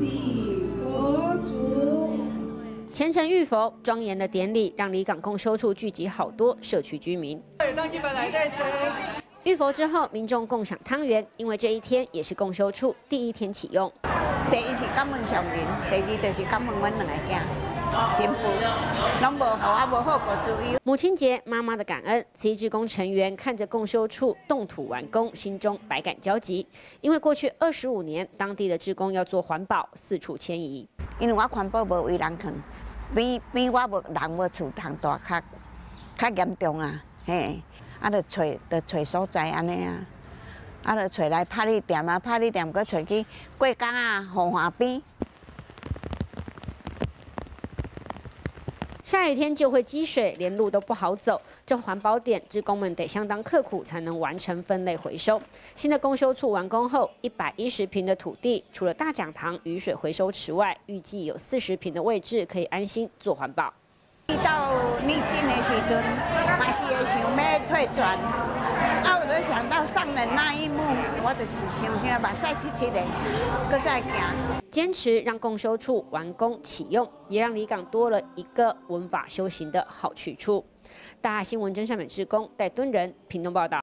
礼佛祖。虔诚浴佛，庄严的典礼让离港共修处聚集好多社区居民。浴佛之后，民众共享汤圆，因为这一天也是共修处第一天启用。第一是感恩上人，第二就是感恩阮两个囝。媳妇拢无好啊，无好过注意。母亲节，妈妈的感恩，慈济工成员看着共修处动土完工，心中百感交集。因为过去二十五年，当地的职工要做环保，四处迁移。因为我环保无为人肯，比比我无人无厝通大较较严重啊，嘿，啊，着找着找所在安尼啊，啊，着找来拍你店啊，拍你店，搁找去过江啊，河岸边。下雨天就会积水，连路都不好走。这环保点，职工们得相当刻苦才能完成分类回收。新的公修处完工后，一百一十平的土地，除了大讲堂、雨水回收池外，预计有四十平的位置可以安心做环保。遇到逆境的时阵，嘛是会想要退转。没，想到上人那一幕，我就是想想把赛七七的，搁再行。坚持让共修处完工启用，也让离港多了一个文法修行的好去处。大新闻真善美志工戴敦仁，屏东报道。